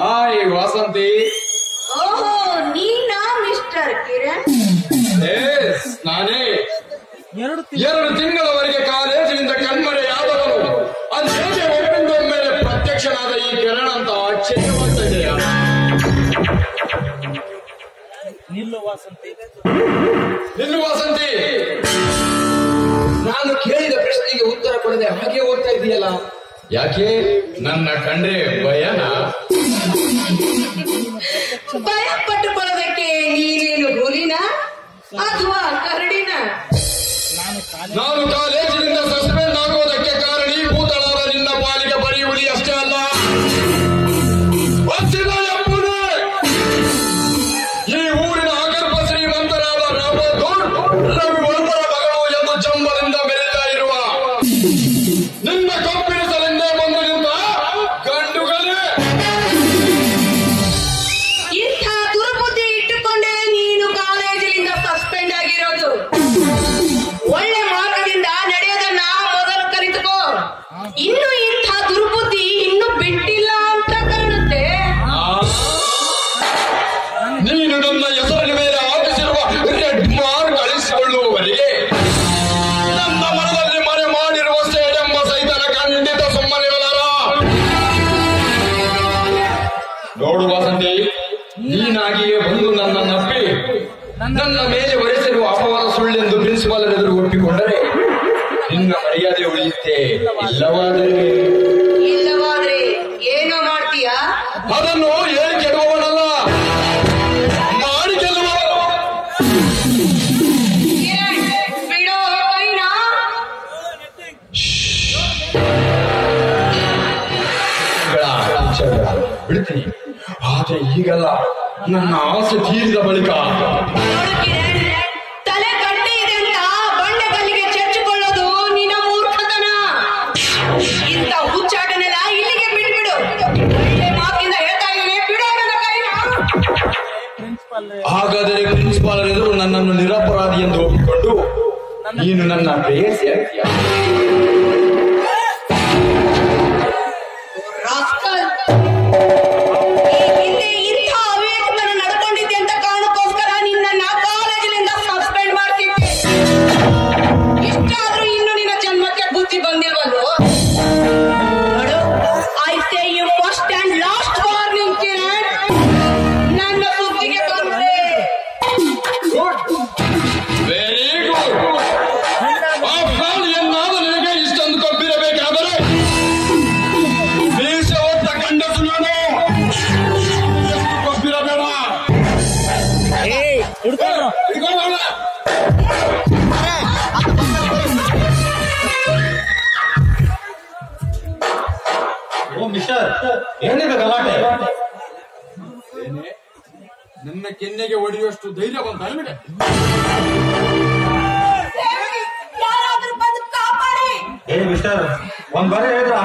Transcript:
Hi Vasanthi. ಓಹೋ ನೀನಾ mister Kiran. S ನಾನೇ. ಎರಡು ಎರಡು ತಿಂಗಳವರೆಗೆ ಕಾಲೇಜಿನಿಂದ ಕಣ್ಮರೆಯಾದವನು ಅದೇಗೆ ಮೇಲೆ ಪ್ರತ್ಯಕ್ಷನಾದ ಈ ಕಿರಣ್ ಅಂತ ಆಶ್ಚರ್ಯವಾಗ್ತದೆಯಾ ನಿಲ್ಲು ವಾಸಂತಿ. ನಿಲ್ಲು ವಾಸಂತಿ. ನಾನು ಕೇಳಿದ ಪ್ರಶ್ನೆಗೆ ಉತ್ತರ ಕೊಡದೆ ಹಾಗೆ ಓದ್ತಾ ಇದೆಯಲ್ಲ? ಯಾಕೆ? ನನ್ನ ಕಂಡ್ರೆ ಭಯನ? ಭಯ ಪಟ್ಟುಕೊಳ್ಳೋದಕ್ಕೆ ನೀನೇನು ಹುಲಿನ ಅಥವಾ ಕರಡಿನ? ನಾನು ಕಾಲೇಜ್ ನಾನು ಕಾಲೇಜಿನಿಂದ ಸಸ್ಪೆಂಡ್ ಆಗುವುದಕ್ಕೆ ಕಾರಣೀಭೂತಳಾದ ನಿನ್ನ ಪಾಲಿಗೆ ಬರೀ ಹುಲಿ ಅಷ್ಟೇ ಅಲ್ಲ. ಈ ಊರಿನ ಅಗರ್ಭ ಶ್ರೀಮಂತರಾದ ರಾಮದೂರ್ ರವಿವರ್ಮರ ಇನ್ನು ಇಂಥ ದುರ್ಬುದ್ಧಿ ಇನ್ನು ಬಿಟ್ಟಿಲ್ಲ ಅಂತ ಕಾಣುತ್ತೆ ನೀನು ನನ್ನ ಹೆಸರಿನ ಮೇಲೆ ಹಾಕಿಸಿರುವ ರೆಡ್ ಮಾರ್ಕ್ ಅಳಿಸಿಕೊಳ್ಳುವವರಿಗೆ ನನ್ನ ಮನದಲ್ಲಿ ಮನೆ ಮಾಡಿರುವ ಎಂಬ ಸೈತನ ಖಂಡಿತ ಸುಮ್ಮನಿರಲಾರ. ನೋಡುವ ವಸಂತಿ ನೀನಾಗಿಯೇ ಬಂದು ನನ್ನ ನಪ್ಪಿ ನನ್ನ ಮೇಲೆ ಹೊರಿಸಿರುವ ಅಪವಾದ ಸುಳ್ಳೆಂದು ನಿನ್ನ ಮರ್ಯಾದೆ ಉಳಿಯುತ್ತೆ. ಇಲ್ಲವಾದ್ರೆ ಇಲ್ಲವಾದ್ರೆ ಏನು ಮಾಡ್ತೀಯಾ? ಅದನ್ನು ಹೇಳಿ ಮಾಡಿ ಅಕ್ಷರಗಳ ಬಿಡ್ತೀನಿ. ಆದ್ರೆ ಈಗಲ್ಲ ನನ್ನ ಆಸೆ ತೀರಿದ ಬಳಿಕ ಹಾಗಾದರೆ ಪ್ರಿನ್ಸಿಪಾಲರ್ ಎದುರು ನನ್ನನ್ನು ನಿರಪರಾಧಿ ಎಂದು ಒಪ್ಪಿಕೊಂಡು ನೀನು ನನ್ನ ಪ್ರೇಯಸಿ ಆಗ್ತೀಯ. ಏನಿದೆ ಗಲಾಟೆ. ನನ್ನ ಕೆನ್ನೆಗೆ ಒಡೆಯುವಷ್ಟು ಧೈರ್ಯ ಬಂತ? ನಿಮಗೆ ಯಾರಾದ್ರೂ ಬಂದು ಕಾಪಾಡಿ. ಏ ಮಿಸ್ಟರ್ ಒಂದ್ ಬಾರಿ ಹೇಳಿದ್ರ?